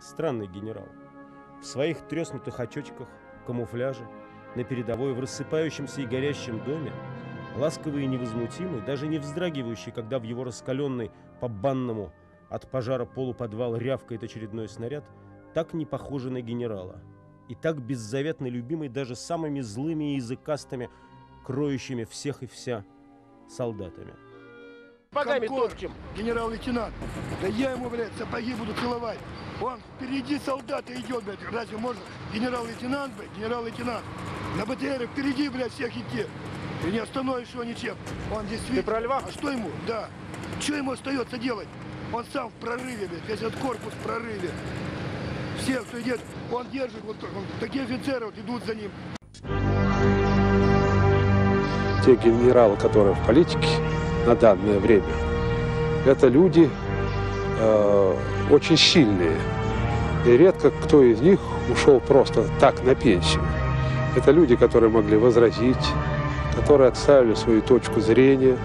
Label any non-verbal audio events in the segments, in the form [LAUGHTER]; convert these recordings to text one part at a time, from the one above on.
Странный генерал. В своих треснутых очочках, камуфляже, на передовой, в рассыпающемся и горящем доме, ласковый и невозмутимый, даже не вздрагивающий, когда в его раскаленный по банному от пожара полуподвал рявкает очередной снаряд, так не похожий на генерала. И так беззаветно любимый даже самыми злыми и языкастыми, кроющими всех и вся солдатами. Сапогами топчем. Генерал-лейтенант. Да я ему, блядь, сапоги буду целовать. Он впереди солдата идет, блядь. Разве можно? Генерал-лейтенант, блядь, генерал-лейтенант. На БТР впереди, блядь, всех идти. Ты не остановишь его ничем. Он действительно... Ты про льва? А что ему? Да. Что ему остается делать? Он сам в прорыве, блядь. Весь этот корпус в прорыве. Все, кто идет, он держит. Вот он, такие офицеры вот идут за ним. Те генералы, которые в политике на данное время, это люди э, очень сильные. И редко кто из них ушел просто так на пенсию. Это люди, которые могли возразить, которые отставили свою точку зрения,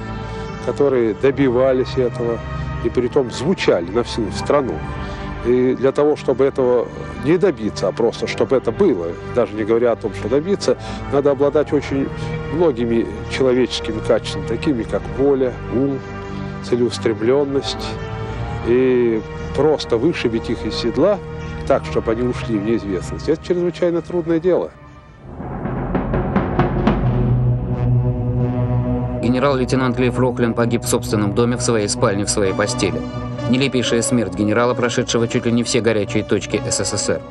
которые добивались этого и при том звучали на всю страну. И для того, чтобы этого не добиться, а просто чтобы это было, даже не говоря о том, что добиться, надо обладать очень многими человеческими качествами, такими как воля, ум, целеустремленность. И просто вышибить их из седла так, чтобы они ушли в неизвестность, это чрезвычайно трудное дело. Генерал-лейтенант Лев Рохлин погиб в собственном доме в своей спальне в своей постели. Нелепейшая смерть генерала, прошедшего чуть ли не все горячие точки СССР.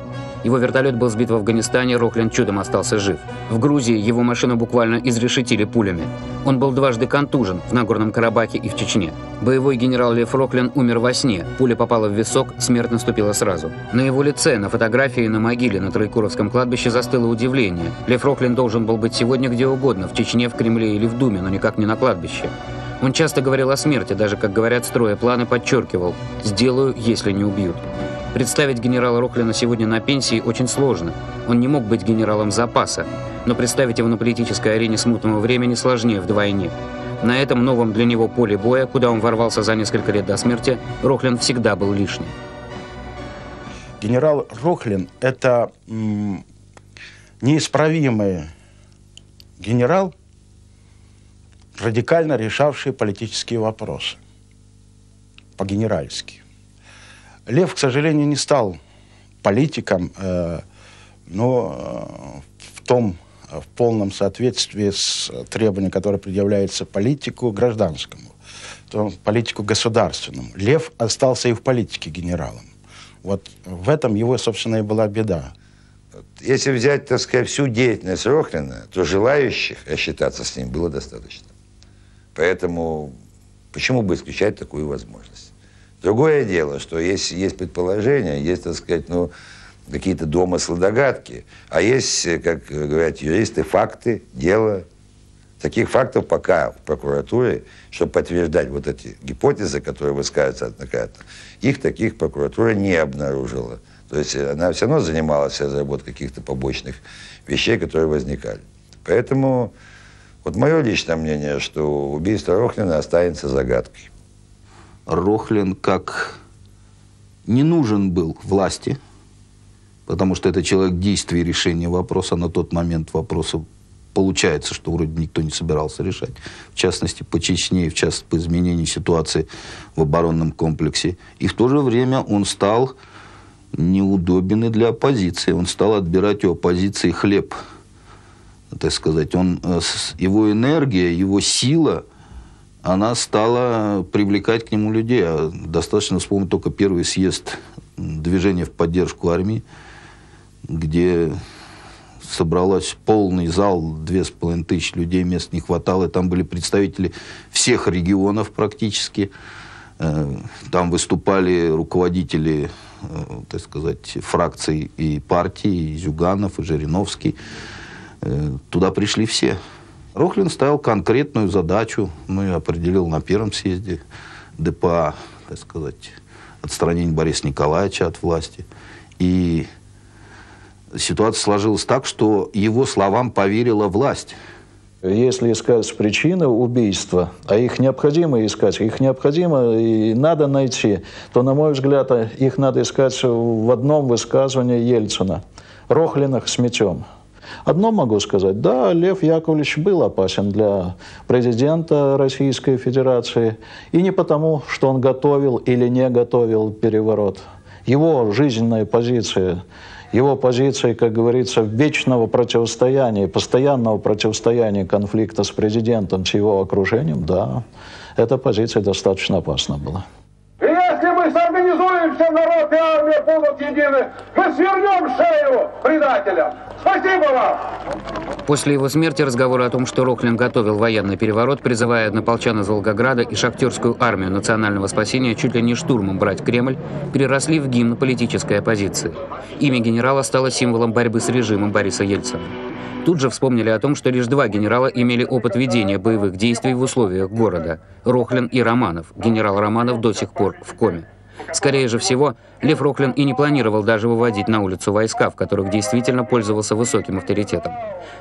Его вертолет был сбит в Афганистане, Рохлин чудом остался жив. В Грузии его машину буквально изрешетили пулями. Он был дважды контужен в Нагорном Карабахе и в Чечне. Боевой генерал Лев Роклин умер во сне. Пуля попала в висок, смерть наступила сразу. На его лице, на фотографии на могиле на Троекуровском кладбище застыло удивление. Лев Роклин должен был быть сегодня где угодно, в Чечне, в Кремле или в Думе, но никак не на кладбище. Он часто говорил о смерти, даже, как говорят, строя планы, подчеркивал «сделаю, если не убьют». Представить генерала Рохлина сегодня на пенсии очень сложно. Он не мог быть генералом запаса, но представить его на политической арене смутного времени сложнее вдвойне. На этом новом для него поле боя, куда он ворвался за несколько лет до смерти, Рохлин всегда был лишним. Генерал Рохлин – это неисправимый генерал, радикально решавший политические вопросы по-генеральски. Лев, к сожалению, не стал политиком, э, но э, в том, в полном соответствии с требованием, которое предъявляется политику гражданскому, то политику государственному. Лев остался и в политике генералом. Вот в этом его, собственно, и была беда. Если взять, так сказать, всю деятельность Рохлина, то желающих рассчитаться с ним было достаточно. Поэтому почему бы исключать такую возможность? Другое дело, что есть, есть предположения, есть, так сказать, ну, какие-то домыслы, догадки, а есть, как говорят юристы, факты, дело. Таких фактов пока в прокуратуре, чтобы подтверждать вот эти гипотезы, которые высказываются однократно, их таких прокуратура не обнаружила. То есть она все равно занималась разработкой каких-то побочных вещей, которые возникали. Поэтому вот мое личное мнение, что убийство Рохлина останется загадкой. Рохлин как не нужен был власти, потому что это человек действия и решения вопроса. На тот момент вопроса получается, что вроде никто не собирался решать. В частности, по Чечне, в частности, по изменению ситуации в оборонном комплексе. И в то же время он стал неудобен и для оппозиции. Он стал отбирать у оппозиции хлеб. Так сказать, он, э, его энергия, его сила – она стала привлекать к нему людей. А достаточно вспомнить только первый съезд движения в поддержку армии, где собралась полный зал, две с половиной тысячи людей, мест не хватало. Там были представители всех регионов практически. Э, там выступали руководители, э, так сказать, фракций и партий, и Зюганов, и Жириновский. Э, туда пришли все. Рохлин ставил конкретную задачу, ну и определил на первом съезде ДПА, так сказать, отстранение Бориса Николаевича от власти. И ситуация сложилась так, что его словам поверила власть. Если искать причины убийства, а их необходимо искать, их необходимо и надо найти, то, на мой взгляд, их надо искать в одном высказывании Ельцина. Рохлиных с мечом. Одно могу сказать, да, Лев Яковлевич был опасен для президента Российской Федерации, и не потому, что он готовил или не готовил переворот. Его жизненная позиция его позиции, как говорится, вечного противостояния, постоянного противостояния конфликта с президентом, с его окружением, да, эта позиция достаточно опасна была. Если народ и армия будут едины, мы свернем шею предателям. Спасибо вам! После его смерти разговоры о том, что Рохлин готовил военный переворот, призывая однополчан из Волгограда и шахтерскую армию национального спасения чуть ли не штурмом брать Кремль, переросли в гимн политической оппозиции. Имя генерала стало символом борьбы с режимом Бориса Ельцина. Тут же вспомнили о том, что лишь два генерала имели опыт ведения боевых действий в условиях города – Рохлин и Романов. Генерал Романов до сих пор в коме. Скорее же всего, Лев Рохлин и не планировал даже выводить на улицу войска, в которых действительно пользовался высоким авторитетом.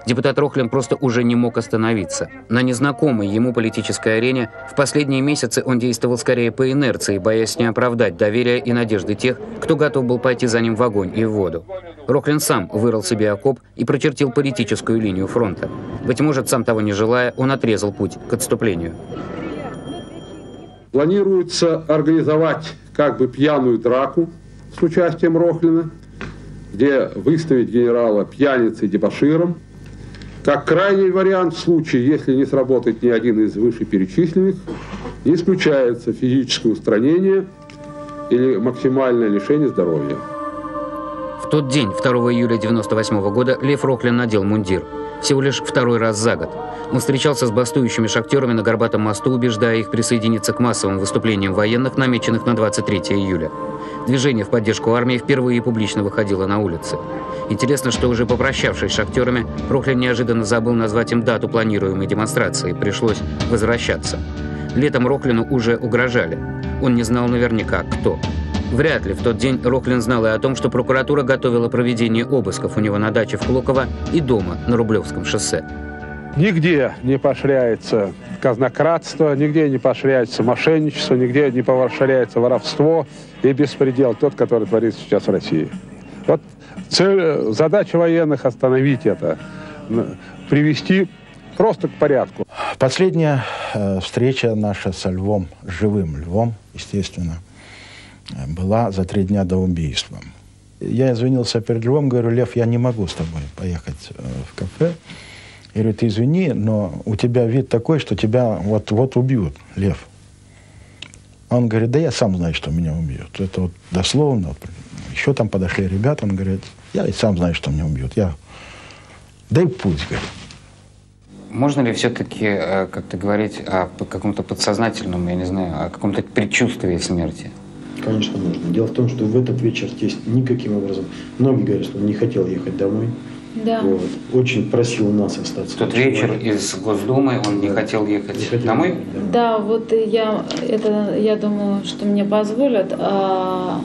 Депутат Рохлин просто уже не мог остановиться. На незнакомой ему политической арене в последние месяцы он действовал скорее по инерции, боясь не оправдать доверия и надежды тех, кто готов был пойти за ним в огонь и в воду. Рохлин сам вырыл себе окоп и прочертил политическую линию фронта. Быть может, сам того не желая, он отрезал путь к отступлению. Планируется организовать как бы пьяную драку с участием Рохлина, где выставить генерала пьяницей дебаширом, как крайний вариант в случае, если не сработает ни один из вышеперечисленных, не исключается физическое устранение или максимальное лишение здоровья. В тот день, 2 июля 1998 года, Лев Рохлин надел мундир. Всего лишь второй раз за год. Он встречался с бастующими шахтерами на Горбатом мосту, убеждая их присоединиться к массовым выступлениям военных, намеченных на 23 июля. Движение в поддержку армии впервые публично выходило на улицы. Интересно, что уже попрощавшись с шахтерами, Рохлин неожиданно забыл назвать им дату планируемой демонстрации. Пришлось возвращаться. Летом Рохлину уже угрожали. Он не знал наверняка, кто. Вряд ли в тот день Рохлин знал и о том, что прокуратура готовила проведение обысков у него на даче в Клоково и дома на Рублевском шоссе. Нигде не поощряется казнократство, нигде не поощряется мошенничество, нигде не поощряется воровство и беспредел, тот, который творится сейчас в России. Вот цель, задача военных остановить это, привести просто к порядку. Последняя э, встреча наша со Львом, живым Львом, естественно, была за три дня до убийства. Я извинился перед Львом, говорю, Лев, я не могу с тобой поехать э, в кафе. Я говорю, ты извини, но у тебя вид такой, что тебя вот-вот убьют, Лев. Он говорит, да я сам знаю, что меня убьют. Это вот дословно. Вот, еще там подошли ребята, он говорит, я и сам знаю, что меня убьют. Я, дай путь, говорит. Можно ли все-таки э, как-то говорить о каком-то подсознательном, я не знаю, о каком-то предчувствии смерти? Конечно, можно. Дело в том, что в этот вечер тесть никаким образом... Многие говорят, что он не хотел ехать домой. Да. Вот. Очень просил нас остаться. Тот вечер из Госдумы он да. не хотел ехать не хотел, домой? Да. да, вот я, это, я думаю, что мне позволят а,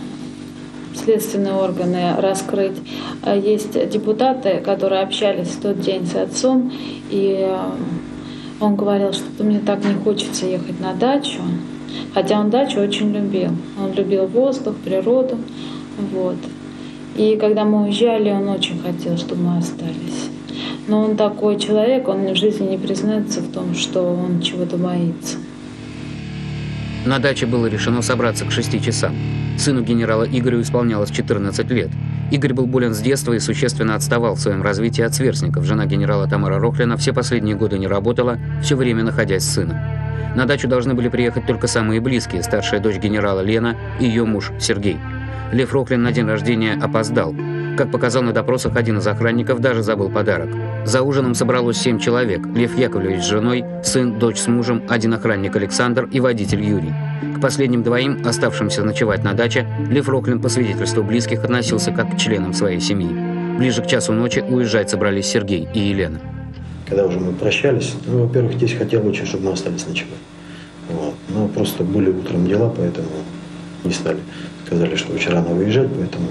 следственные органы раскрыть. А есть депутаты, которые общались в тот день с отцом, и а, он говорил, что мне так не хочется ехать на дачу. Хотя он дачу очень любил. Он любил воздух, природу. Вот. И когда мы уезжали, он очень хотел, чтобы мы остались. Но он такой человек, он в жизни не признается в том, что он чего-то боится. На даче было решено собраться к шести часам. Сыну генерала Игорю исполнялось 14 лет. Игорь был болен с детства и существенно отставал в своем развитии от сверстников. Жена генерала Тамара Рохлина все последние годы не работала, все время находясь с сыном. На дачу должны были приехать только самые близкие, старшая дочь генерала Лена и ее муж Сергей. Лев Роклин на день рождения опоздал. Как показал на допросах один из охранников, даже забыл подарок. За ужином собралось семь человек. Лев Яковлевич с женой, сын, дочь с мужем, один охранник Александр и водитель Юрий. К последним двоим, оставшимся ночевать на даче, Лев Роклин по свидетельству близких относился как к членам своей семьи. Ближе к часу ночи уезжать собрались Сергей и Елена. Когда уже мы прощались, ну, во-первых, здесь хотел очень, чтобы мы остались ночевать. Вот. Но просто были утром дела, поэтому не стали. Сказали, что очень рано выезжать, поэтому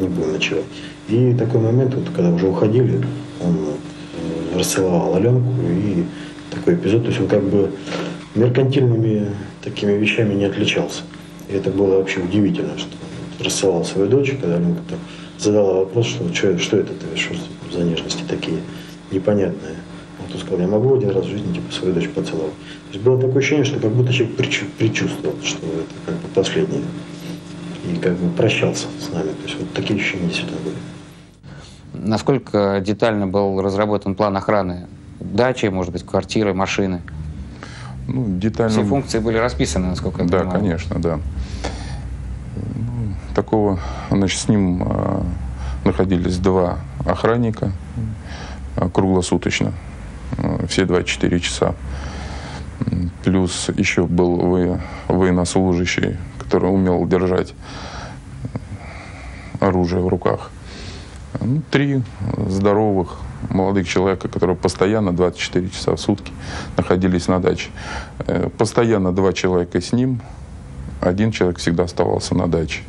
не будем ночевать. И такой момент, вот, когда уже уходили, он расцеловал Аленку и такой эпизод. То есть он как бы меркантильными такими вещами не отличался. И это было вообще удивительно, что расцеловал свою дочь, когда Аленка там задала вопрос, что, что, что это что за нежности такие непонятные. Он сказал, я могу один раз в жизни типа свою дочь поцеловать. То есть было такое ощущение, что как будто человек предчувствовал, что это как бы последнее. И как бы прощался с нами. То есть вот такие ощущения действительно были. Насколько детально был разработан план охраны дачи, может быть, квартиры, машины? Ну, детально... Все функции были расписаны, насколько я да, понимаю. Да, конечно, да. Ну, такого, значит, с ним э, находились два охранника э, круглосуточно, все 24 часа. Плюс еще был вы, военнослужащий, который умел держать оружие в руках. Ну, три здоровых молодых человека, которые постоянно 24 часа в сутки находились на даче. Постоянно два человека с ним, один человек всегда оставался на даче.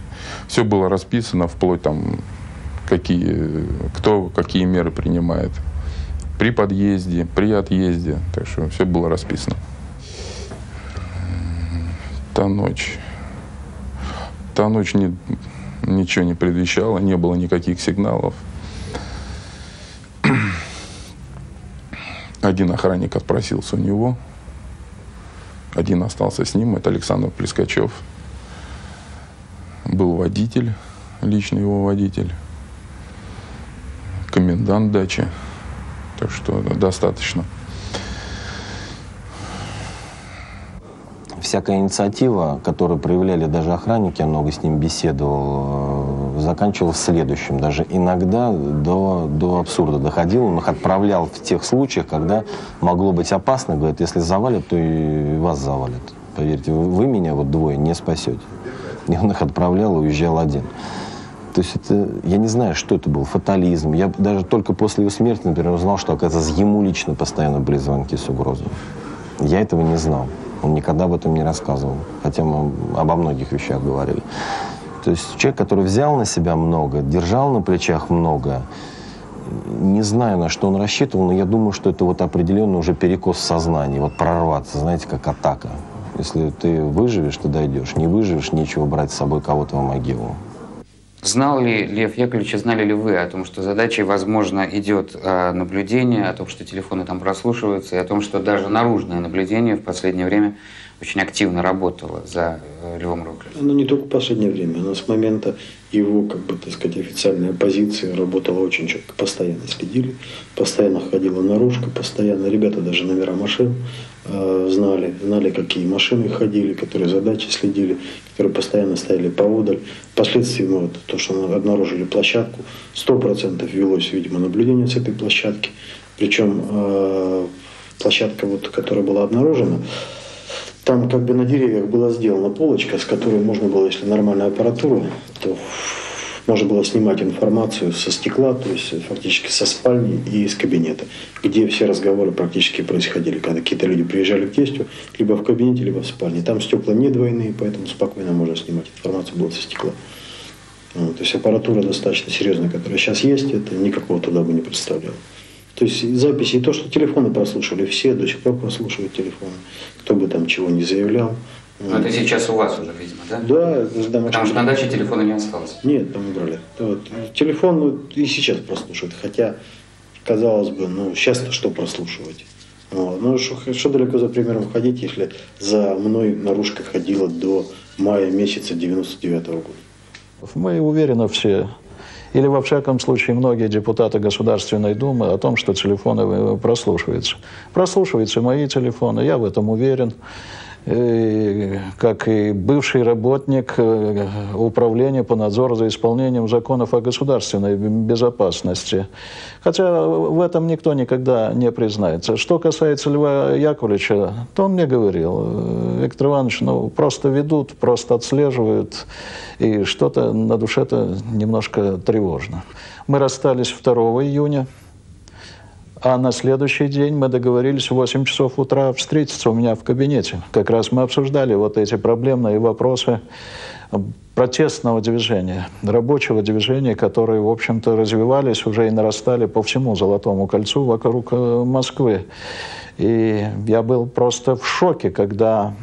Все было расписано, вплоть там, какие, кто какие меры принимает. При подъезде, при отъезде. Так что все было расписано. Та ночь. Та ночь не, ничего не предвещала, не было никаких сигналов. [CLEARS THROAT] Один охранник отпросился у него, один остался с ним, это Александр Плескачев. Был водитель, личный его водитель, комендант дачи, так что достаточно. всякая инициатива, которую проявляли даже охранники, я много с ним беседовал, э, заканчивалась следующим. Даже иногда до, до абсурда доходил. Он их отправлял в тех случаях, когда могло быть опасно. Говорит, если завалят, то и вас завалят. Поверьте, вы, вы меня вот двое не спасете. И он их отправлял и уезжал один. То есть это, я не знаю, что это был, фатализм. Я даже только после его смерти, например, узнал, что, оказывается, ему лично постоянно были звонки с угрозой. Я этого не знал. Он никогда об этом не рассказывал, хотя мы обо многих вещах говорили. То есть человек, который взял на себя много, держал на плечах много, не знаю, на что он рассчитывал, но я думаю, что это вот определенно уже перекос сознания, вот прорваться, знаете, как атака. Если ты выживешь, ты дойдешь. Не выживешь, нечего брать с собой кого-то в могилу. Знал ли Лев Яковлевич, знали ли вы о том, что задачей, возможно, идет э, наблюдение, о том, что телефоны там прослушиваются, и о том, что даже наружное наблюдение в последнее время очень активно работало за э, Львом Роклем? Оно не только в последнее время, оно с момента его, как бы, так сказать, официальной позиции работало очень четко. Постоянно следили, постоянно ходила наружка, постоянно ребята даже номера машин э, знали, знали, какие машины ходили, которые задачи следили, которые постоянно стояли поодаль. Впоследствии мы вот, то, что обнаружили площадку, сто процентов велось, видимо, наблюдение с этой площадки. Причем э, площадка, вот, которая была обнаружена, там как бы на деревьях была сделана полочка, с которой можно было, если нормальная аппаратура, то можно было снимать информацию со стекла, то есть фактически со спальни и из кабинета, где все разговоры практически происходили, когда какие-то люди приезжали к тестю, либо в кабинете, либо в спальне. Там стекла не двойные, поэтому спокойно можно снимать. Информация была со стекла. Вот, то есть аппаратура достаточно серьезная, которая сейчас есть, это никакого труда бы не представляло. То есть записи, и то, что телефоны прослушали, все до сих пор прослушивают телефоны, кто бы там чего не заявлял. Но это сейчас у вас уже, видимо, да? Да, да Потому что на даче телефона не осталось. Нет, там убрали. Вот. Телефон ну, и сейчас прослушивают, хотя, казалось бы, ну, сейчас-то что прослушивать? Вот. Ну, что, что далеко за примером ходить, если за мной наружка ходила до мая месяца 99 -го года? Мы уверены все, или во всяком случае многие депутаты Государственной Думы о том, что телефоны прослушиваются. Прослушиваются мои телефоны, я в этом уверен. И, как и бывший работник э, управления по надзору за исполнением законов о государственной безопасности. Хотя в этом никто никогда не признается. Что касается Льва Яковлевича, то он мне говорил, «Э, Виктор Иванович, ну, просто ведут, просто отслеживают, и что-то на душе-то немножко тревожно. Мы расстались 2 июня, А на следующий день мы договорились в 8 часов утра встретиться у меня в кабинете. Как раз мы обсуждали вот эти проблемные вопросы протестного движения, рабочего движения, которые, в общем-то, развивались уже и нарастали по всему Золотому кольцу вокруг э, Москвы. И я был просто в шоке, когда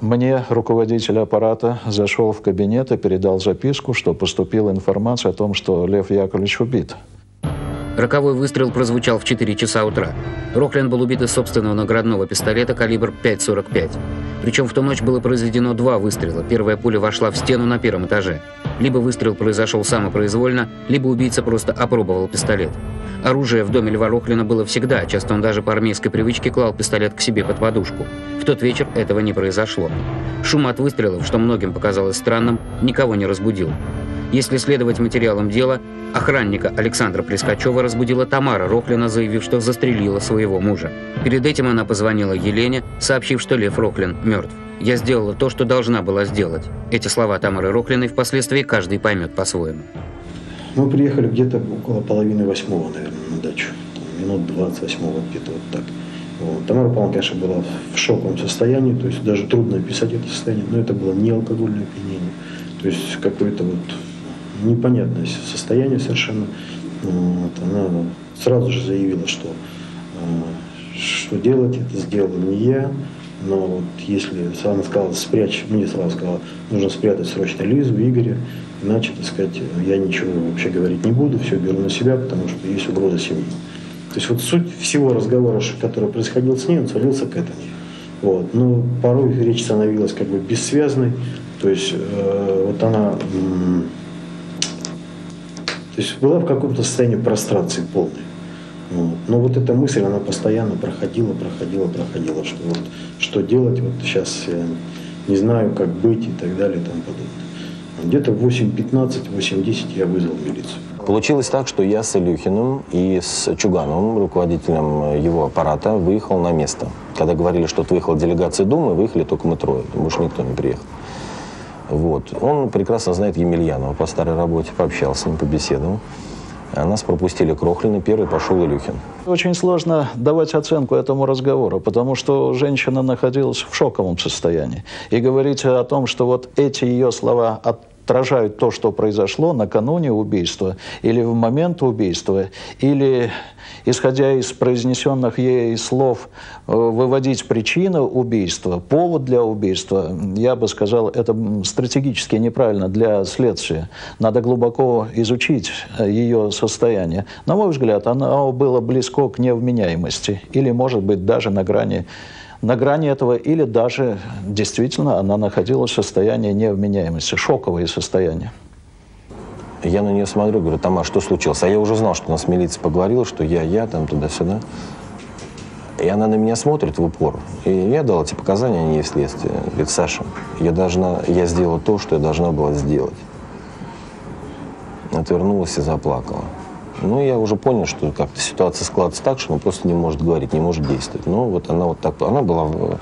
мне руководитель аппарата зашел в кабинет и передал записку, что поступила информация о том, что Лев Яковлевич убит. Роковой выстрел прозвучал в 4 часа утра. Рохлин был убит из собственного наградного пистолета калибр 5,45. Причем в ту ночь было произведено два выстрела. Первая пуля вошла в стену на первом этаже. Либо выстрел произошел самопроизвольно, либо убийца просто опробовал пистолет. Оружие в доме Льва Рохлина было всегда, часто он даже по армейской привычке клал пистолет к себе под подушку. В тот вечер этого не произошло. Шум от выстрелов, что многим показалось странным, никого не разбудил. Если следовать материалам дела, охранника Александра Плескачева разбудила Тамара Рохлина, заявив, что застрелила своего мужа. Перед этим она позвонила Елене, сообщив, что Лев Рохлин мертв. «Я сделала то, что должна была сделать». Эти слова Тамары Рохлиной впоследствии каждый поймет по-своему. Мы приехали где-то около половины восьмого, наверное, на дачу. Минут двадцать восьмого где-то вот так. Вот. Тамара Павловна, конечно, была в шоковом состоянии, то есть даже трудно описать это состояние, но это было не алкогольное опьянение. То есть какое-то вот непонятное состояние совершенно. Вот, она сразу же заявила, что э, что делать, это сделал не я. Но вот если она сказала, спрячь, мне сразу сказала, нужно спрятать срочно Лизу, Игоря, иначе, так сказать, я ничего вообще говорить не буду, все беру на себя, потому что есть угроза семьи. То есть вот суть всего разговора, который происходил с ней, он свалился к этому. Вот. Но порой речь становилась как бы бессвязной, то есть э, вот она то есть была в каком-то состоянии прострации полной. Вот. Но вот эта мысль, она постоянно проходила, проходила, проходила, что вот что делать, вот сейчас я не знаю, как быть и так далее и тому подобное. Где-то в 8.15, 8.10 я вызвал милицию. Получилось так, что я с Илюхиным и с Чугановым, руководителем его аппарата, выехал на место. Когда говорили, что выехала делегация Думы, выехали только мы трое, больше никто не приехал. Вот. Он прекрасно знает Емельянова по старой работе, пообщался с ним, побеседовал. А нас пропустили к Рохлину, первый пошел Илюхин. Очень сложно давать оценку этому разговору, потому что женщина находилась в шоковом состоянии. И говорить о том, что вот эти ее слова отражают то, что произошло накануне убийства, или в момент убийства, или исходя из произнесенных ей слов, э, выводить причину убийства, повод для убийства, я бы сказал, это стратегически неправильно для следствия. Надо глубоко изучить э, ее состояние. На мой взгляд, оно было близко к невменяемости или, может быть, даже на грани на грани этого, или даже действительно она находилась в состоянии невменяемости, шоковое состояние. Я на нее смотрю, говорю, Тома, что случилось? А я уже знал, что нас милиция поговорила, что я, я, там, туда-сюда. И она на меня смотрит в упор. И я дал эти показания, они есть следствие. Говорит, Саша, я, должна, я сделала то, что я должна была сделать. Отвернулась и заплакала. Ну, я уже понял, что как-то ситуация складывается так, что она просто не может говорить, не может действовать. Ну, вот она вот так, она была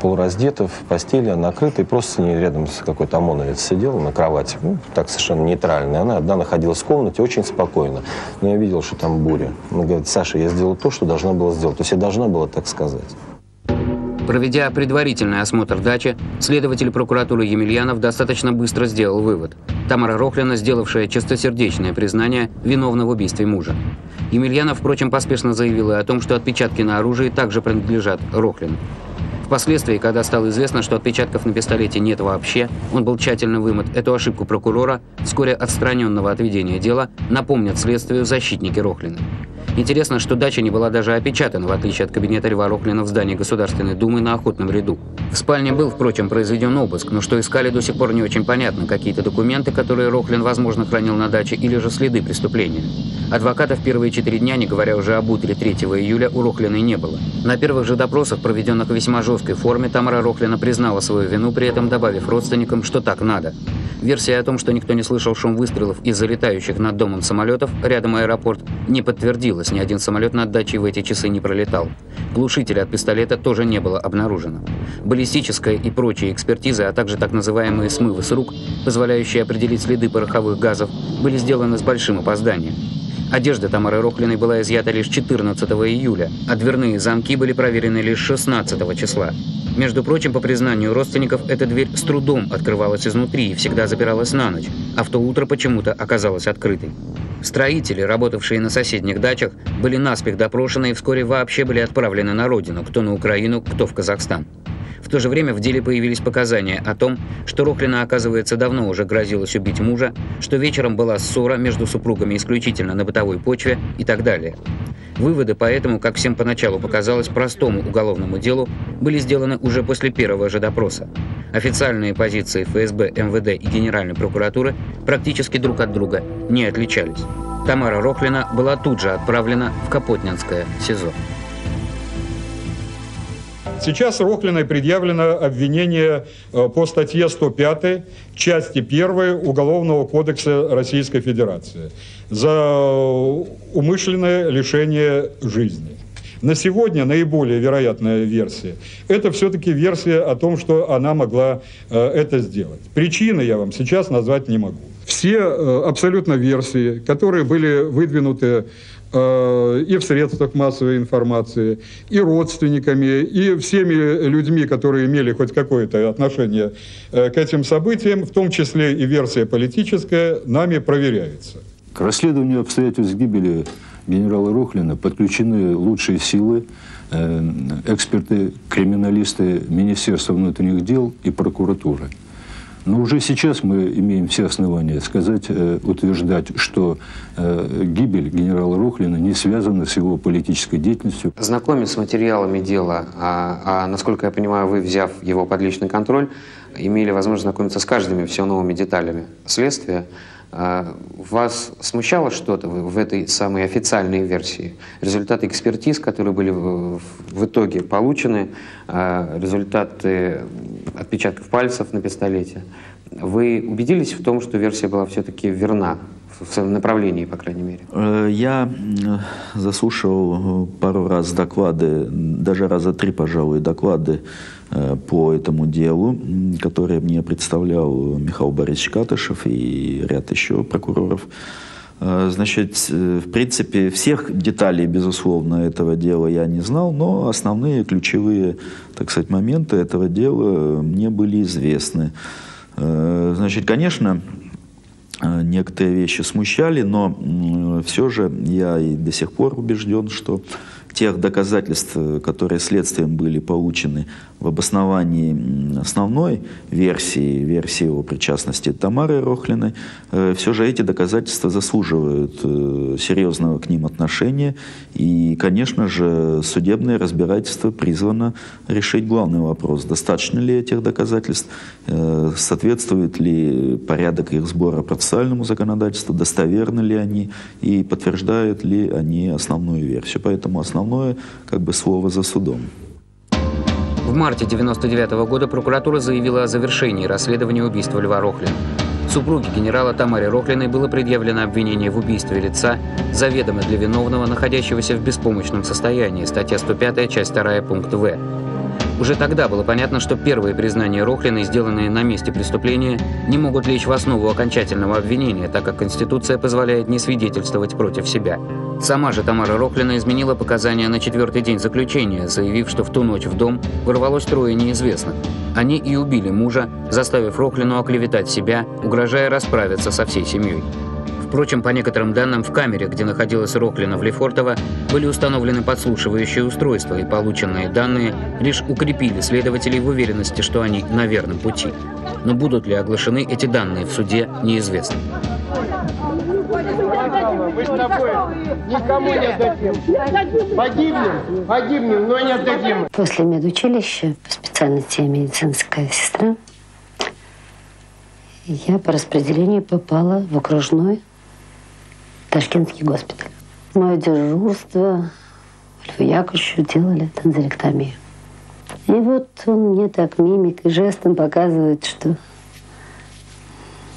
полураздета в постели, накрыта, и просто с ней рядом с какой-то ОМОНовец сидел на кровати, ну, так совершенно нейтрально. Она одна находилась в комнате, очень спокойно. Но я видел, что там буря. Она говорит, Саша, я сделала то, что должна была сделать. То есть я должна была так сказать. Проведя предварительный осмотр дачи, следователь прокуратуры Емельянов достаточно быстро сделал вывод. Тамара Рохлина, сделавшая чистосердечное признание, виновна в убийстве мужа. Емельянов, впрочем, поспешно заявил и о том, что отпечатки на оружии также принадлежат Рохлину. Впоследствии, когда стало известно, что отпечатков на пистолете нет вообще, он был тщательно вымыт. Эту ошибку прокурора, вскоре отстраненного от ведения дела, напомнят следствию защитники Рохлина. Интересно, что дача не была даже опечатана, в отличие от кабинета Льва Рохлина в здании Государственной Думы на Охотном ряду. В спальне был, впрочем, произведен обыск, но что искали до сих пор не очень понятно. Какие-то документы, которые Рохлин, возможно, хранил на даче, или же следы преступления. Адвокатов первые четыре дня, не говоря уже об утре 3 июля, у Рохлиной не было. На первых же допросах, проведенных в весьма жесткой форме, Тамара Рохлина признала свою вину, при этом добавив родственникам, что так надо. Версия о том, что никто не слышал шум выстрелов из залетающих над домом самолетов, рядом аэропорт, не подтвердилась. Ни один самолет над дачей в эти часы не пролетал. Глушителя от пистолета тоже не было обнаружено. Баллистическая и прочие экспертизы, а также так называемые смывы с рук, позволяющие определить следы пороховых газов, были сделаны с большим опозданием. Одежда Тамары Рохлиной была изъята лишь 14 июля, а дверные замки были проверены лишь 16 числа. Между прочим, по признанию родственников, эта дверь с трудом открывалась изнутри и всегда запиралась на ночь, а в то утро почему-то оказалась открытой. Строители, работавшие на соседних дачах, были наспех допрошены и вскоре вообще были отправлены на родину, кто на Украину, кто в Казахстан. В то же время в деле появились показания о том, что Рохлина, оказывается, давно уже грозилась убить мужа, что вечером была ссора между супругами исключительно на бытовой почве и так далее. Выводы поэтому, как всем поначалу показалось, простому уголовному делу были сделаны уже после первого же допроса. Официальные позиции ФСБ, МВД и Генеральной прокуратуры практически друг от друга не отличались. Тамара Рохлина была тут же отправлена в Капотнинское СИЗО. Сейчас Рохлиной предъявлено обвинение э, по статье 105 части 1 Уголовного кодекса Российской Федерации за умышленное лишение жизни. На сегодня наиболее вероятная версия – это все-таки версия о том, что она могла э, это сделать. Причины я вам сейчас назвать не могу. Все э, абсолютно версии, которые были выдвинуты Э, и в средствах массовой информации, и родственниками, и всеми людьми, которые имели хоть какое-то отношение к этим событиям, в том числе и версия политическая, нами проверяется. К расследованию обстоятельств гибели генерала Рухлина подключены лучшие силы, э, эксперты, криминалисты Министерства внутренних дел и прокуратуры. Но уже сейчас мы имеем все основания сказать, э, утверждать, что э, гибель генерала Рухлина не связана с его политической деятельностью. Знакомясь с материалами дела, а, а насколько я понимаю, вы, взяв его под личный контроль, имели возможность знакомиться с каждыми все новыми деталями следствия. А, вас смущало что-то в этой самой официальной версии? Результаты экспертиз, которые были в итоге получены, а, результаты отпечатков пальцев на пистолете. Вы убедились в том, что версия была все-таки верна? в своем направлении, по крайней мере? Э, я заслушал э, пару раз доклады, даже раза три, пожалуй, доклады Э, по этому делу, которое мне представлял Михаил Борисович Катышев и ряд еще прокуроров. Э, значит, э, в принципе, всех деталей, безусловно, этого дела я не знал, но основные ключевые, так сказать, моменты этого дела мне были известны. Значит, конечно, некоторые вещи смущали, но все же я и до сих пор убежден, что тех доказательств, которые следствием были получены в обосновании основной версии, версии о причастности Тамары Рохлиной, э, все же эти доказательства заслуживают э, серьезного к ним отношения. И, конечно же, судебное разбирательство призвано решить главный вопрос. Достаточно ли этих доказательств? Э, соответствует ли порядок их сбора процессуальному законодательству? Достоверны ли они? И подтверждают ли они основную версию? Поэтому основное как бы слово за судом. В марте 1999 -го года прокуратура заявила о завершении расследования убийства Льва Рохлина. Супруге генерала Тамаре Рохлиной было предъявлено обвинение в убийстве лица, заведомо для виновного, находящегося в беспомощном состоянии, статья 105, часть 2, пункт В. Уже тогда было понятно, что первые признания Рохлиной, сделанные на месте преступления, не могут лечь в основу окончательного обвинения, так как Конституция позволяет не свидетельствовать против себя. Сама же Тамара Рохлина изменила показания на четвертый день заключения, заявив, что в ту ночь в дом ворвалось трое неизвестных. Они и убили мужа, заставив Рохлину оклеветать себя, угрожая расправиться со всей семьей. Впрочем, по некоторым данным, в камере, где находилась Рохлина в Лефортово, были установлены подслушивающие устройства, и полученные данные лишь укрепили следователей в уверенности, что они на верном пути. Но будут ли оглашены эти данные в суде, неизвестно. Мы с тобой никому не отдадим. Погибнем, погибнем, но не отдадим. После медучилища по специальности медицинская сестра я по распределению попала в окружной Ташкентский госпиталь. Мое дежурство Льву Яковлевичу делали танзелектомию. И вот он мне так мимикой, жестом показывает, что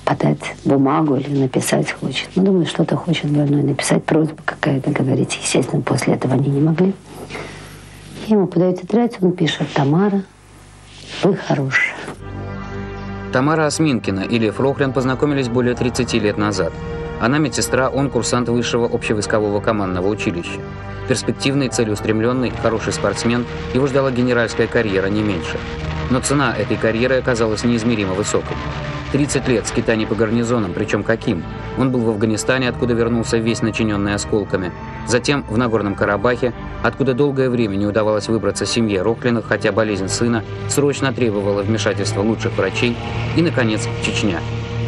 подать бумагу или написать хочет. Ну, думаю, что-то хочет больной написать, просьба какая-то говорить. Естественно, после этого они не могли. Я ему подаю тетрадь, он пишет, Тамара, вы хорошая. Тамара Осминкина и Лев Рохлин познакомились более 30 лет назад. Она медсестра, он курсант высшего общевойскового командного училища. Перспективный, целеустремленный, хороший спортсмен, его ждала генеральская карьера не меньше. Но цена этой карьеры оказалась неизмеримо высокой. 30 лет скитаний по гарнизонам, причем каким? Он был в Афганистане, откуда вернулся весь начиненный осколками. Затем в Нагорном Карабахе, откуда долгое время не удавалось выбраться семье Рохлиных, хотя болезнь сына срочно требовала вмешательства лучших врачей. И, наконец, Чечня.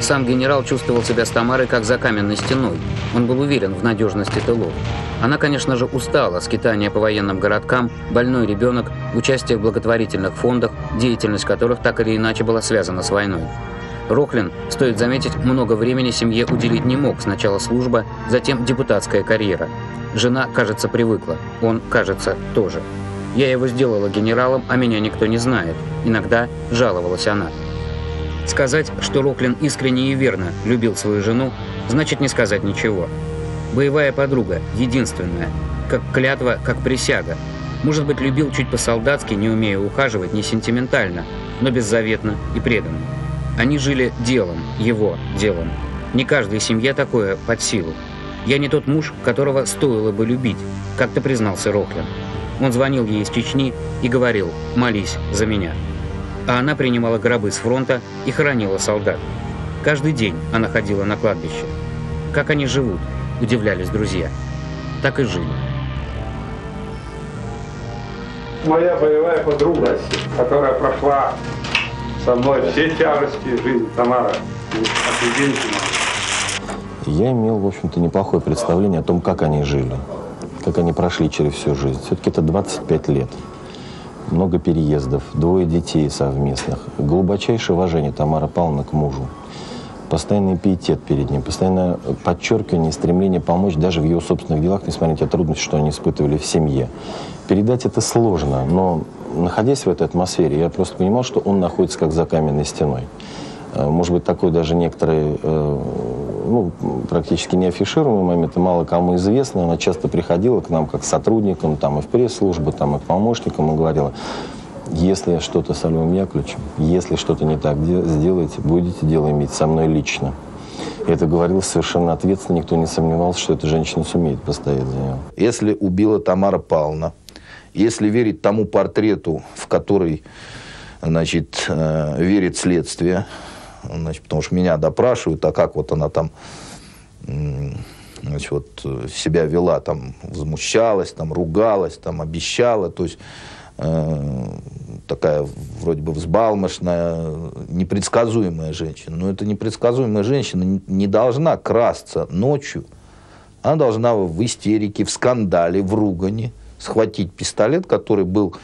Сам генерал чувствовал себя с Тамарой как за каменной стеной. Он был уверен в надежности тылов. Она, конечно же, устала, скитания по военным городкам, больной ребенок, участие в благотворительных фондах, деятельность которых так или иначе была связана с войной. Рохлин, стоит заметить, много времени семье уделить не мог. Сначала служба, затем депутатская карьера. Жена, кажется, привыкла. Он, кажется, тоже. Я его сделала генералом, а меня никто не знает. Иногда жаловалась она. Сказать, что Рохлин искренне и верно любил свою жену, значит не сказать ничего. Боевая подруга, единственная. Как клятва, как присяга. Может быть, любил чуть по-солдатски, не умея ухаживать, не сентиментально, но беззаветно и преданно. Они жили делом, его делом. Не каждой семье такое под силу. Я не тот муж, которого стоило бы любить, как-то признался Рохлин. Он звонил ей из Чечни и говорил «молись за меня». А она принимала гробы с фронта и хоронила солдат. Каждый день она ходила на кладбище. Как они живут, удивлялись друзья. Так и жили. Моя боевая подруга, которая прошла со мной все тяжести жизни Тамара. Я имел, в общем-то, неплохое представление о том, как они жили, как они прошли через всю жизнь. Все-таки это 25 лет. Много переездов, двое детей совместных, глубочайшее уважение Тамары Павловны к мужу, постоянный пиетет перед ним, постоянное подчеркивание, стремление помочь даже в его собственных делах, несмотря на те трудности, что они испытывали в семье. Передать это сложно, но находясь в этой атмосфере, я просто понимал, что он находится как за каменной стеной. Э, может быть, такой даже некоторый, э, ну, практически не афишируемый момент, и мало кому известно. Она часто приходила к нам как сотрудникам, там, и в пресс-службу, там, и к помощникам, и говорила, если что-то с Львом Яковлевичем, если что-то не так сделаете, будете дело иметь со мной лично. И это говорил совершенно ответственно, никто не сомневался, что эта женщина сумеет постоять за него. Если убила Тамара Павловна, если верить тому портрету, в который значит, э, верит следствие, значит, потому что меня допрашивают, а как вот она там значит, вот, себя вела, там, возмущалась, там, ругалась, там, обещала, то есть э, такая вроде бы взбалмошная, непредсказуемая женщина. Но эта непредсказуемая женщина не, не должна красться ночью, она должна в истерике, в скандале, в ругане – схватить пистолет, который был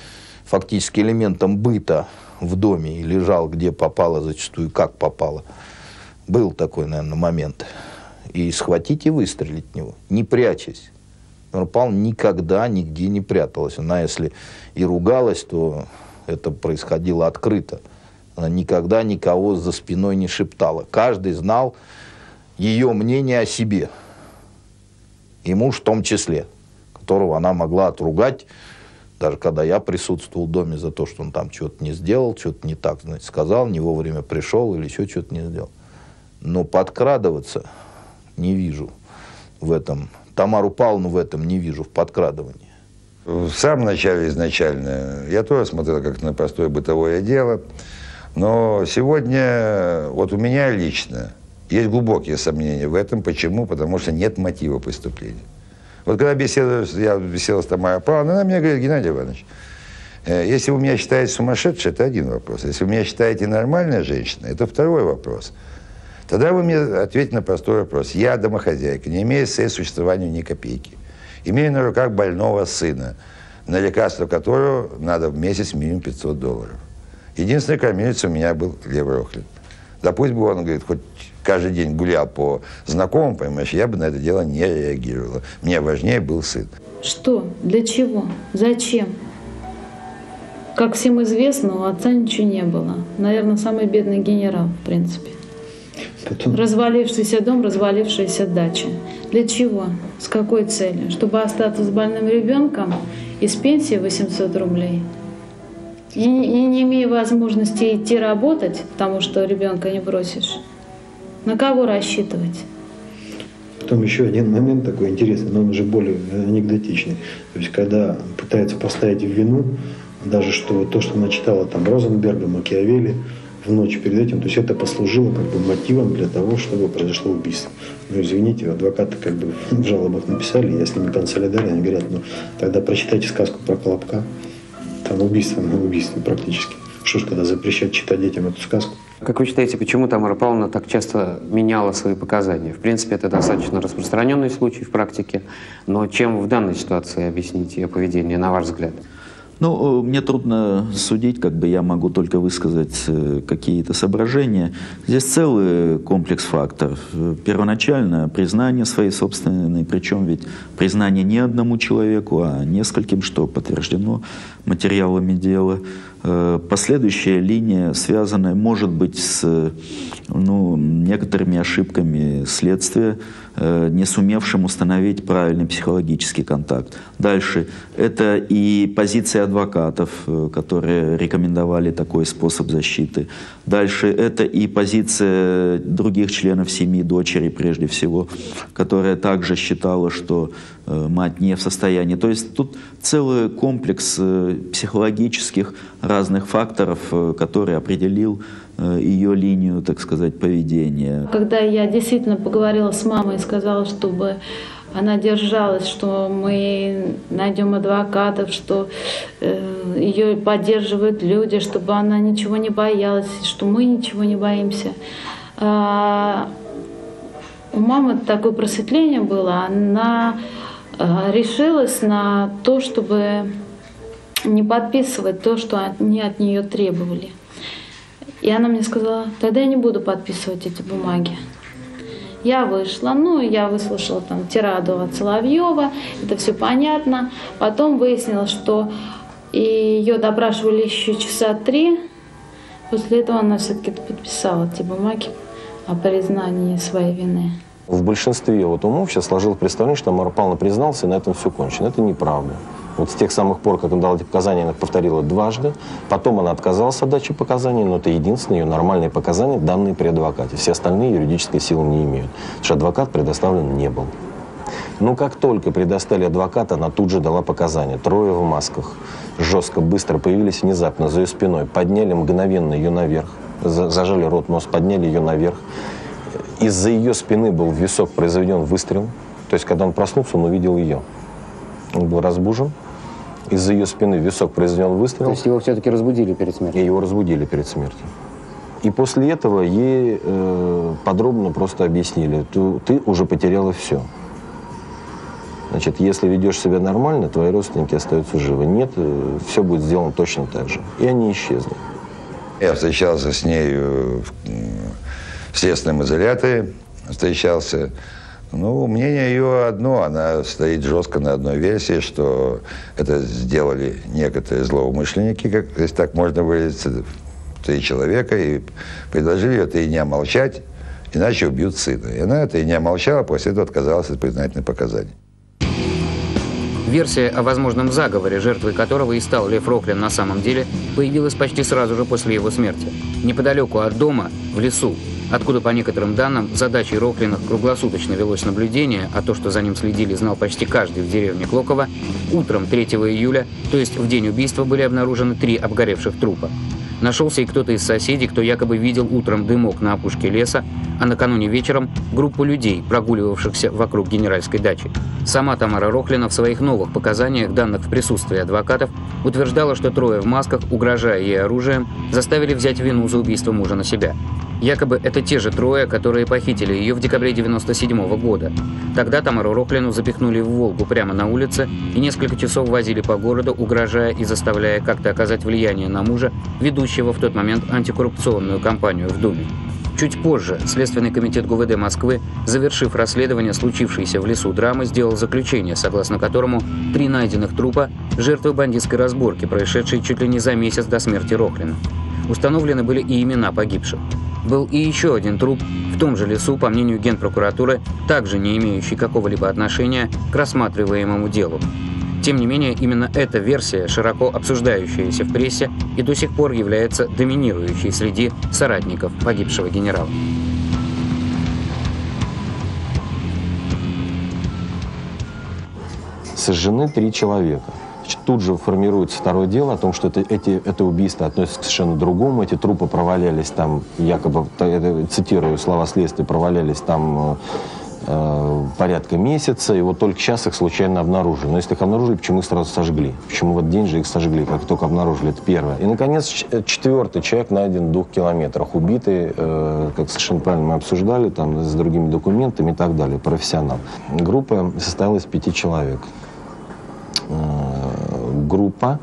фактически элементом быта в доме и лежал где попало зачастую, как попало. Был такой, наверное, момент. И схватить и выстрелить в него, не прячась. Павловна никогда нигде не пряталась. Она, если и ругалась, то это происходило открыто. Она никогда никого за спиной не шептала. Каждый знал ее мнение о себе. И муж в том числе которого она могла отругать, даже когда я присутствовал в доме за то, что он там что-то не сделал, что-то не так, значит, сказал, не вовремя пришел или еще что-то не сделал. Но подкрадываться не вижу в этом. Тамару Павловну в этом не вижу, в подкрадывании. В самом начале изначально я тоже смотрел как на простое бытовое дело. Но сегодня вот у меня лично есть глубокие сомнения в этом. Почему? Потому что нет мотива преступления. Вот когда беседую, я беседовал с Тамарой Павловной, она мне говорит, Геннадий Иванович, э, если вы меня считаете сумасшедшей, это один вопрос. Если вы меня считаете нормальной женщиной, это второй вопрос. Тогда вы мне ответите на простой вопрос. Я домохозяйка, не имею своей существованию ни копейки. Имею на руках больного сына, на лекарство которого надо в месяц минимум 500 долларов. Единственный кормилец у меня был Лев Рохлин. Да пусть бы он, говорит, хоть каждый день гулял по знакомым, понимаешь, я бы на это дело не реагировала. Мне важнее был сын. Что? Для чего? Зачем? Как всем известно, у отца ничего не было. Наверное, самый бедный генерал, в принципе. Потом... Развалившийся дом, развалившаяся дача. Для чего? С какой целью? Чтобы остаться с больным ребенком из пенсии 800 рублей? и, и не имея возможности идти работать, потому что ребенка не бросишь, на кого рассчитывать? Потом еще один момент такой интересный, но он уже более анекдотичный. То есть, когда пытаются поставить в вину даже что то, что она читала там Розенберга, Макиавелли в ночь перед этим, то есть это послужило как бы мотивом для того, чтобы произошло убийство. Ну, извините, адвокаты как бы в жалобах написали, я с ними консолидарен, они говорят, ну, тогда прочитайте сказку про Колобка, там убийство на убийстве практически. Что ж тогда запрещать читать детям эту сказку? Как вы считаете, почему Тамара Павловна так часто меняла свои показания? В принципе, это достаточно распространенный случай в практике, но чем в данной ситуации объяснить ее поведение, на ваш взгляд? Ну, мне трудно судить, как бы я могу только высказать э, какие-то соображения. Здесь целый комплекс факторов. Первоначально признание своей собственной, причем ведь признание не одному человеку, а нескольким, что подтверждено материалами дела. Э, последующая линия, связанная, может быть, с ну, некоторыми ошибками следствия, не сумевшим установить правильный психологический контакт. Дальше. Это и позиция адвокатов, э, которые рекомендовали такой способ защиты. Дальше. Это и позиция других членов семьи, дочери прежде всего, которая также считала, что мать не в состоянии. То есть тут целый комплекс психологических разных факторов, который определил ее линию, так сказать, поведения. Когда я действительно поговорила с мамой и сказала, чтобы она держалась, что мы найдем адвокатов, что э, ее поддерживают люди, чтобы она ничего не боялась, что мы ничего не боимся. А, у мамы такое просветление было, она э, решилась на то, чтобы не подписывать то, что они от нее требовали. И она мне сказала, тогда я не буду подписывать эти бумаги. Я вышла, ну, я выслушала там тираду от Соловьева, это все понятно. Потом выяснилось, что ее допрашивали еще часа три. После этого она все-таки подписала эти бумаги о признании своей вины. В большинстве вот умов сейчас сложилось представление, что Амар Павловна признался, и на этом все кончено. Это неправда. Вот с тех самых пор, как она дала эти показания, она повторила дважды. Потом она отказалась от дачи показаний, но это единственные ее нормальные показания, данные при адвокате. Все остальные юридической силы не имеют. Потому что адвокат предоставлен не был. Но как только предоставили адвоката, она тут же дала показания. Трое в масках. Жестко, быстро появились внезапно за ее спиной. Подняли мгновенно ее наверх. Зажали рот, нос, подняли ее наверх. Из-за ее спины был в висок произведен выстрел. То есть, когда он проснулся, он увидел ее. Он был разбужен из-за ее спины в висок произведен выстрел. То есть его все-таки разбудили перед смертью? И его разбудили перед смертью. И после этого ей э, подробно просто объяснили, ты, ты уже потеряла все. Значит, если ведешь себя нормально, твои родственники остаются живы. Нет, э, все будет сделано точно так же. И они исчезнут. Я встречался с ней в, в следственном изоляторе, встречался ну, мнение ее одно, она стоит жестко на одной версии, что это сделали некоторые злоумышленники, как, если так можно выразиться, три человека, и предложили ее три дня молчать, иначе убьют сына. И она три дня молчала, после этого отказалась от признательных показаний. Версия о возможном заговоре, жертвой которого и стал Лев Рохлин на самом деле, появилась почти сразу же после его смерти. Неподалеку от дома, в лесу, откуда, по некоторым данным, задачей Рохлиных круглосуточно велось наблюдение, а то, что за ним следили, знал почти каждый в деревне Клоково, утром 3 июля, то есть в день убийства, были обнаружены три обгоревших трупа. Нашелся и кто-то из соседей, кто якобы видел утром дымок на опушке леса, а накануне вечером группу людей, прогуливавшихся вокруг генеральской дачи. Сама Тамара Рохлина в своих новых показаниях, данных в присутствии адвокатов, утверждала, что трое в масках, угрожая ей оружием, заставили взять вину за убийство мужа на себя. Якобы это те же трое, которые похитили ее в декабре 97 -го года. Тогда Тамару Роклину запихнули в «Волгу» прямо на улице и несколько часов возили по городу, угрожая и заставляя как-то оказать влияние на мужа, ведущего в тот момент антикоррупционную кампанию в Думе. Чуть позже Следственный комитет ГУВД Москвы, завершив расследование случившейся в лесу драмы, сделал заключение, согласно которому три найденных трупа – жертвы бандитской разборки, происшедшей чуть ли не за месяц до смерти Рохлина. Установлены были и имена погибших был и еще один труп в том же лесу, по мнению Генпрокуратуры, также не имеющий какого-либо отношения к рассматриваемому делу. Тем не менее, именно эта версия, широко обсуждающаяся в прессе, и до сих пор является доминирующей среди соратников погибшего генерала. Сожжены три человека. Тут же формируется второе дело о том, что это, эти, это убийство относится к совершенно другому. Эти трупы провалялись там, якобы, это, цитирую слова следствия, провалялись там э, порядка месяца, и вот только сейчас их случайно обнаружили. Но если их обнаружили, почему их сразу сожгли? Почему в этот день же их сожгли, как только обнаружили? Это первое. И, наконец, четвертый человек найден в двух километрах, убитый, э, как совершенно правильно мы обсуждали, там, с другими документами и так далее, профессионал. Группа состояла из пяти человек. Э, группа.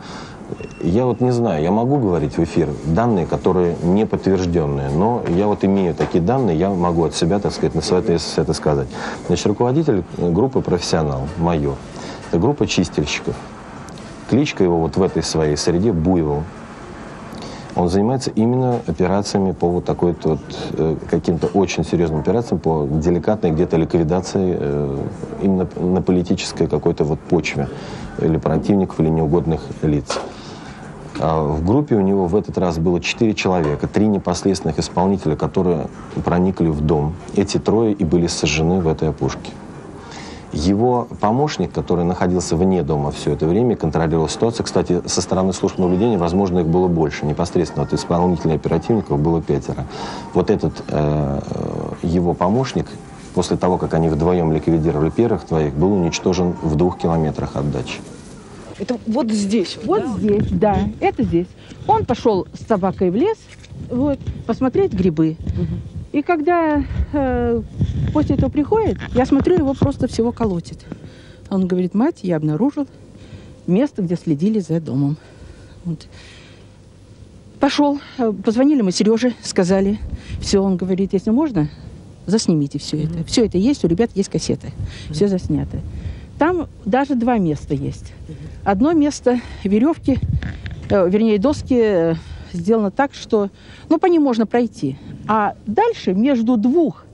Я вот не знаю, я могу говорить в эфир данные, которые не подтвержденные, но я вот имею такие данные, я могу от себя, так сказать, на свое это сказать. Значит, руководитель группы профессионал, майор. Это группа чистильщиков. Кличка его вот в этой своей среде Буйвол. Он занимается именно операциями по вот такой вот э, каким-то очень серьезным операциям по деликатной где-то ликвидации э, именно на политической какой-то вот почве или противников, или неугодных лиц. А в группе у него в этот раз было четыре человека, три непосредственных исполнителя, которые проникли в дом. Эти трое и были сожжены в этой опушке. Его помощник, который находился вне дома все это время, контролировал ситуацию. Кстати, со стороны служб наблюдения, возможно, их было больше. Непосредственно от исполнителей оперативников было пятеро. Вот этот э, его помощник после того, как они вдвоем ликвидировали первых двоих, был уничтожен в двух километрах от дачи. Это вот здесь? Вот здесь, да, это здесь. Он пошел с собакой в лес, вот, посмотреть грибы. И когда э, после этого приходит, я смотрю, его просто всего колотит. Он говорит, мать, я обнаружил место, где следили за домом. Вот. Пошел, э, позвонили мы Сереже, сказали, все, он говорит, если можно, заснимите все это. Все это есть, у ребят есть кассеты, все заснято. Там даже два места есть. Одно место веревки, э, вернее доски э, сделано так, что, ну, по ним можно пройти. А дальше между двух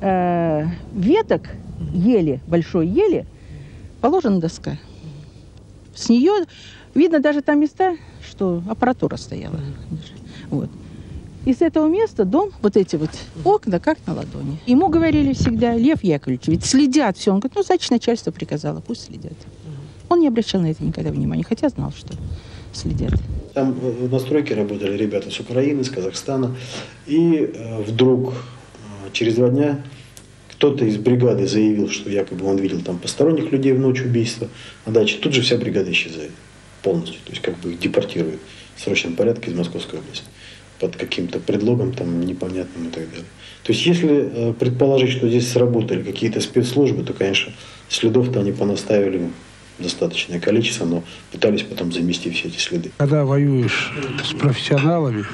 э, веток ели, большой ели, положена доска. С нее видно даже там места, что аппаратура стояла. Вот. И с этого места дом, вот эти вот окна, как на ладони. Ему говорили всегда, Лев Яковлевич, ведь следят все. Он говорит, ну, значит, начальство приказало, пусть следят. Он не обращал на это никогда внимания, хотя знал, что следят. Там в настройке работали ребята с Украины, с Казахстана. И э, вдруг э, через два дня кто-то из бригады заявил, что якобы он видел там посторонних людей в ночь убийства на даче. Тут же вся бригада исчезает полностью. То есть как бы их депортируют в срочном порядке из Московской области под каким-то предлогом там непонятным и так далее. То есть если э, предположить, что здесь сработали какие-то спецслужбы, то, конечно, следов-то они понаставили достаточное количество, но пытались потом замести все эти следы. Когда воюешь с профессионалами,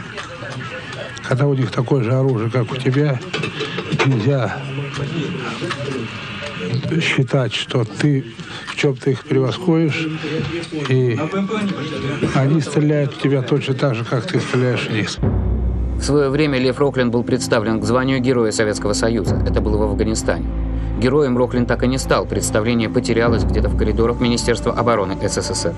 когда у них такое же оружие, как у тебя, нельзя считать, что ты в чем-то их превосходишь, и они стреляют в тебя точно так же, как ты стреляешь в них. В свое время Лев Роклин был представлен к званию Героя Советского Союза. Это было в Афганистане. Героем Роклин так и не стал, представление потерялось где-то в коридорах Министерства обороны СССР.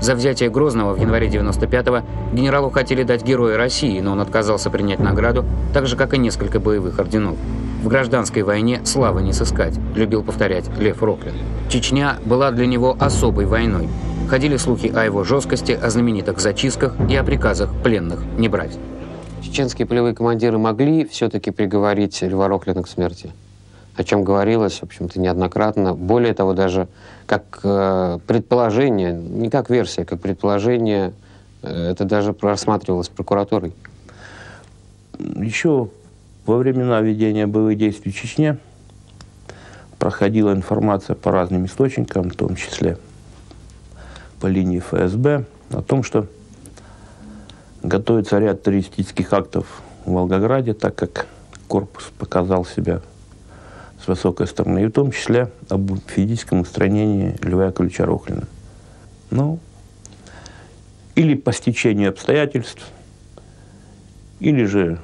За взятие Грозного в январе 95-го генералу хотели дать Героя России, но он отказался принять награду, так же, как и несколько боевых орденов. В гражданской войне славы не сыскать, любил повторять Лев Роклин. Чечня была для него особой войной. Ходили слухи о его жесткости, о знаменитых зачистках и о приказах пленных не брать. Чеченские полевые командиры могли все-таки приговорить Льва Роклина к смерти? о чем говорилось, в общем-то, неоднократно. Более того, даже как э, предположение, не как версия, как предположение, э, это даже рассматривалось прокуратурой. Еще во времена ведения боевых действий в Чечне проходила информация по разным источникам, в том числе по линии ФСБ, о том, что готовится ряд террористических актов в Волгограде, так как корпус показал себя с высокой стороны, и в том числе об физическом устранении Льва Яковлевича Рохлина. Ну, или по стечению обстоятельств, или же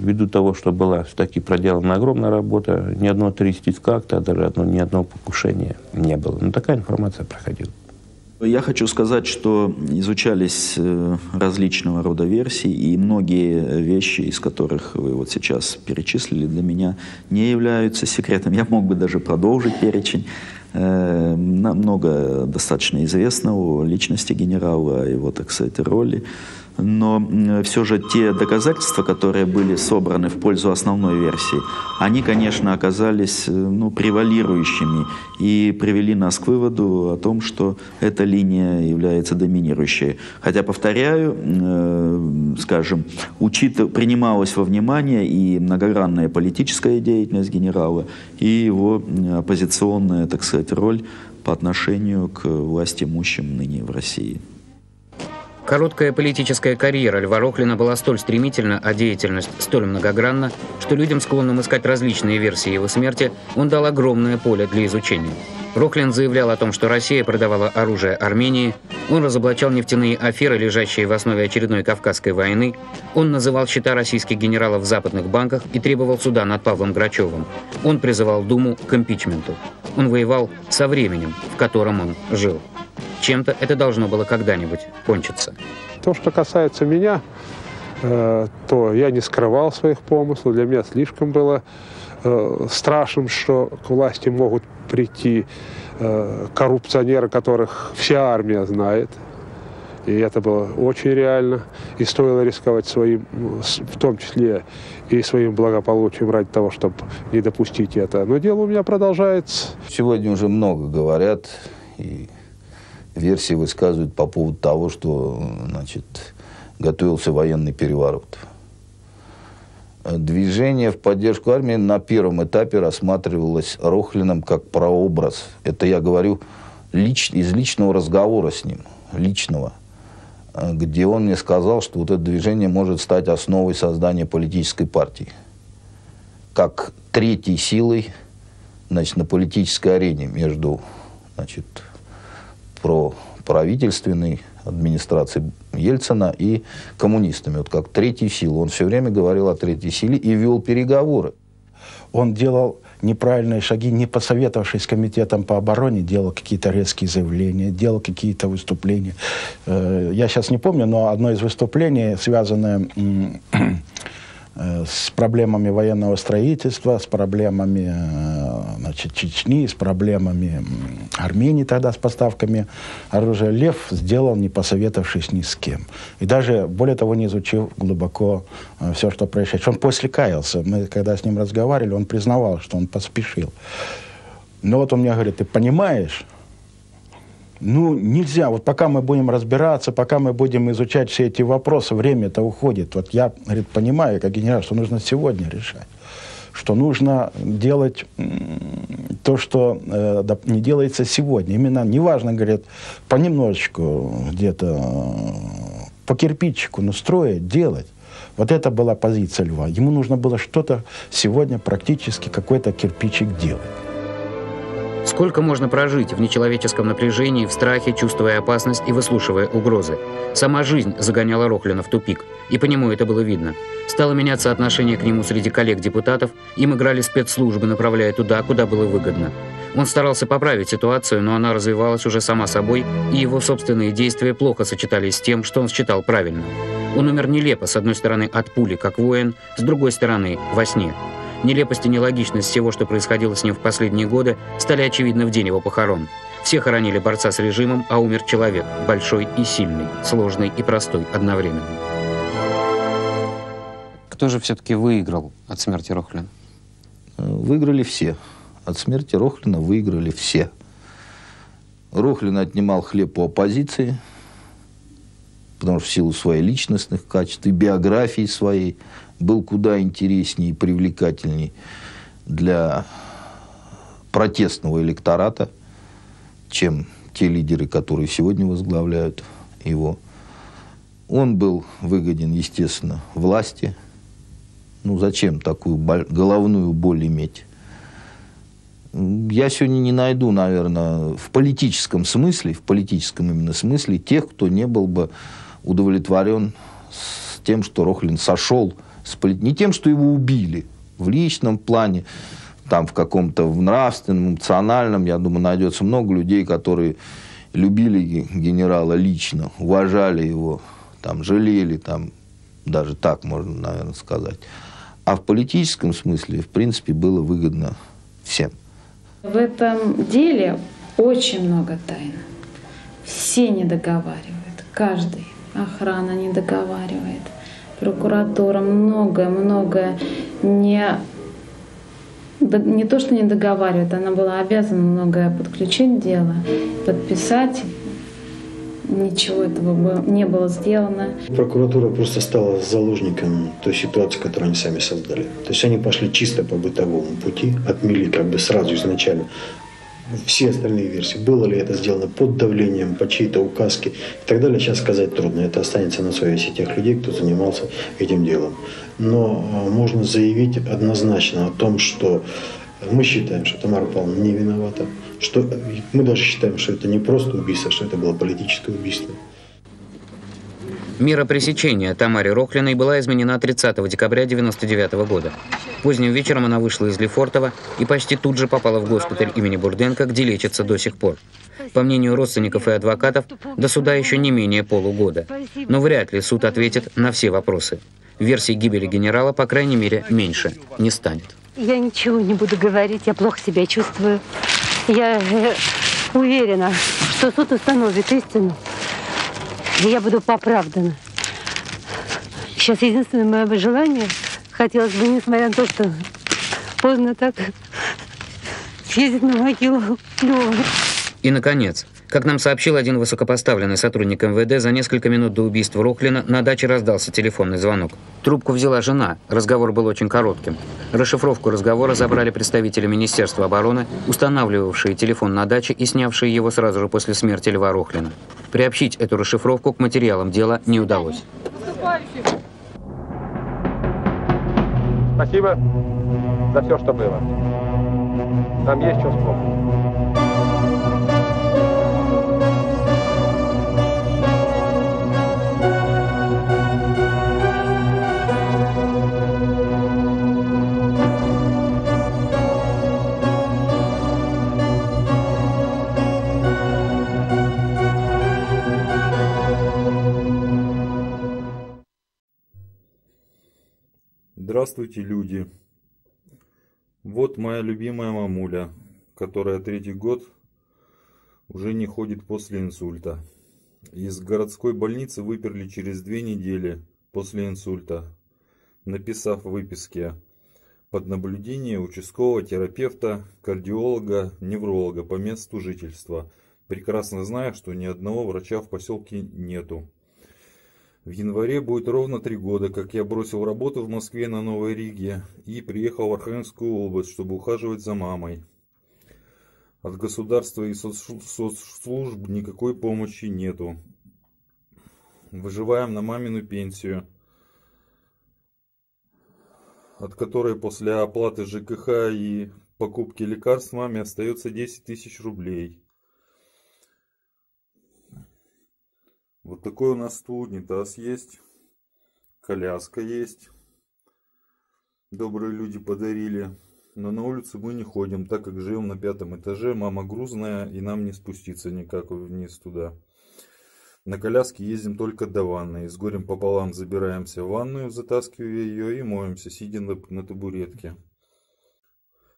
ввиду того, что была все-таки проделана огромная работа, ни одного террористического акта, а даже одно, ни одного покушения не было. Но такая информация проходила. Я хочу сказать, что изучались э, различного рода версии, и многие вещи, из которых вы вот сейчас перечислили, для меня не являются секретом. Я мог бы даже продолжить перечень. Э, много достаточно известно о личности генерала, его, так сказать, роли но все же те доказательства, которые были собраны в пользу основной версии, они, конечно, оказались э, ну, превалирующими и привели нас к выводу о том, что эта линия является доминирующей. Хотя, повторяю, э, скажем, учит, принималась во внимание и многогранная политическая деятельность генерала, и его оппозиционная, так сказать, роль по отношению к власти имущим ныне в России. Короткая политическая карьера Льва Рохлина была столь стремительна, а деятельность столь многогранна, что людям, склонным искать различные версии его смерти, он дал огромное поле для изучения. Рохлин заявлял о том, что Россия продавала оружие Армении, он разоблачал нефтяные аферы, лежащие в основе очередной Кавказской войны, он называл счета российских генералов в западных банках и требовал суда над Павлом Грачевым. Он призывал Думу к импичменту. Он воевал со временем, в котором он жил. Чем-то это должно было когда-нибудь кончиться. То, что касается меня, э, то я не скрывал своих помыслов. Для меня слишком было э, страшным, что к власти могут прийти э, коррупционеры, которых вся армия знает. И это было очень реально. И стоило рисковать своим, в том числе и своим благополучием ради того, чтобы не допустить это. Но дело у меня продолжается. Сегодня уже много говорят и версии высказывают по поводу того, что значит, готовился военный переворот. Движение в поддержку армии на первом этапе рассматривалось Рохлиным как прообраз. Это я говорю лич, из личного разговора с ним, личного, где он мне сказал, что вот это движение может стать основой создания политической партии. Как третьей силой значит, на политической арене между значит, про правительственной администрации Ельцина и коммунистами. Вот как третью силу. Он все время говорил о третьей силе и вел переговоры. Он делал неправильные шаги, не посоветовавшись с комитетом по обороне, делал какие-то резкие заявления, делал какие-то выступления. Э, я сейчас не помню, но одно из выступлений, связанное с проблемами военного строительства, с проблемами э, значит, Чечни, с проблемами Армении тогда, с поставками оружия. Лев сделал, не посоветовавшись ни с кем. И даже, более того, не изучив глубоко э, все, что происходит. Он после каялся. Мы, когда с ним разговаривали, он признавал, что он поспешил. Но вот он мне говорит, ты понимаешь, ну, нельзя. Вот пока мы будем разбираться, пока мы будем изучать все эти вопросы, время-то уходит. Вот я, говорит, понимаю, как генерал, что нужно сегодня решать. Что нужно делать то, что э, не делается сегодня. Именно, неважно, говорит, понемножечку где-то, э, по кирпичику, но строить, делать. Вот это была позиция Льва. Ему нужно было что-то сегодня практически какой-то кирпичик делать. Сколько можно прожить в нечеловеческом напряжении, в страхе, чувствуя опасность и выслушивая угрозы? Сама жизнь загоняла Рохлина в тупик, и по нему это было видно. Стало меняться отношение к нему среди коллег-депутатов, им играли спецслужбы, направляя туда, куда было выгодно. Он старался поправить ситуацию, но она развивалась уже сама собой, и его собственные действия плохо сочетались с тем, что он считал правильным. Он умер нелепо, с одной стороны, от пули, как воин, с другой стороны, во сне. Нелепость и нелогичность всего, что происходило с ним в последние годы, стали очевидны в день его похорон. Все хоронили борца с режимом, а умер человек, большой и сильный, сложный и простой одновременно. Кто же все-таки выиграл от смерти Рохлина? Выиграли все. От смерти Рохлина выиграли все. Рохлин отнимал хлеб у оппозиции, потому что в силу своих личностных качеств и биографии своей был куда интереснее и привлекательней для протестного электората, чем те лидеры, которые сегодня возглавляют его. Он был выгоден, естественно, власти. Ну, зачем такую головную боль иметь? Я сегодня не найду, наверное, в политическом смысле, в политическом именно смысле, тех, кто не был бы удовлетворен с тем, что Рохлин сошел не тем, что его убили, в личном плане, там в каком-то в нравственном, эмоциональном, я думаю, найдется много людей, которые любили генерала лично, уважали его, там, жалели, там, даже так можно, наверное, сказать. А в политическом смысле, в принципе, было выгодно всем. В этом деле очень много тайн. Все не договаривают, каждый. Охрана не договаривает, прокуратура многое-многое не не то, что не договаривает, она была обязана многое подключить дело, подписать. Ничего этого не было сделано. Прокуратура просто стала заложником той ситуации, которую они сами создали. То есть они пошли чисто по бытовому пути, отмели как бы сразу изначально все остальные версии. Было ли это сделано под давлением, по чьей-то указке и так далее, сейчас сказать трудно. Это останется на совести тех людей, кто занимался этим делом. Но а, можно заявить однозначно о том, что мы считаем, что Тамара Павловна не виновата, что мы даже считаем, что это не просто убийство, что это было политическое убийство. Мера пресечения Тамаре Рохлиной была изменена 30 декабря 1999 года. Поздним вечером она вышла из Лефортова и почти тут же попала в госпиталь имени Бурденко, где лечится до сих пор. По мнению родственников и адвокатов, до суда еще не менее полугода. Но вряд ли суд ответит на все вопросы. Версий гибели генерала, по крайней мере, меньше не станет. Я ничего не буду говорить, я плохо себя чувствую. Я э, уверена, что суд установит истину, и я буду поправдана. Сейчас единственное мое желание, хотелось бы, несмотря на то, что поздно так, съездить на могилу Лёвы. И, наконец, как нам сообщил один высокопоставленный сотрудник МВД, за несколько минут до убийства Рохлина на даче раздался телефонный звонок. Трубку взяла жена. Разговор был очень коротким. Расшифровку разговора забрали представители Министерства обороны, устанавливавшие телефон на даче и снявшие его сразу же после смерти Льва Рохлина. Приобщить эту расшифровку к материалам дела не удалось. Спасибо за все, что было. Нам есть что вспомнить. Здравствуйте, люди! Вот моя любимая мамуля, которая третий год уже не ходит после инсульта. Из городской больницы выперли через две недели после инсульта, написав в выписке под наблюдение участкового терапевта, кардиолога, невролога по месту жительства, прекрасно зная, что ни одного врача в поселке нету. В январе будет ровно три года, как я бросил работу в Москве на Новой Риге и приехал в Архангельскую область, чтобы ухаживать за мамой. От государства и соцслужб никакой помощи нету. Выживаем на мамину пенсию, от которой после оплаты ЖКХ и покупки лекарств маме остается 10 тысяч рублей. Вот такой у нас тут унитаз есть. Коляска есть. Добрые люди подарили. Но на улицу мы не ходим, так как живем на пятом этаже. Мама грузная и нам не спуститься никак вниз туда. На коляске ездим только до ванны. с горем пополам забираемся в ванную, затаскивая ее и моемся, сидя на, на табуретке.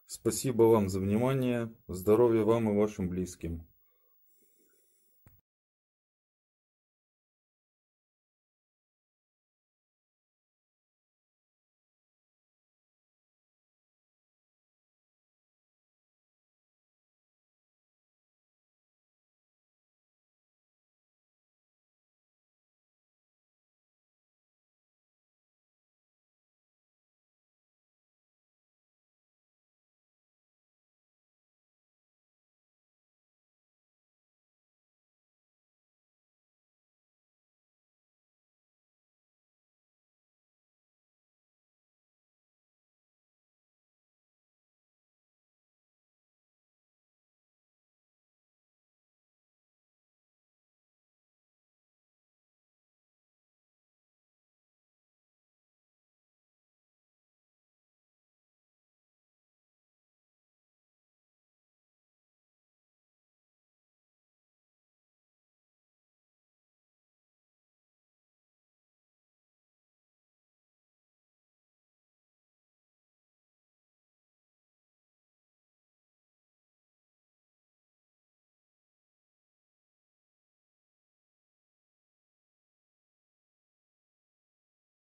Спасибо вам за внимание. Здоровья вам и вашим близким.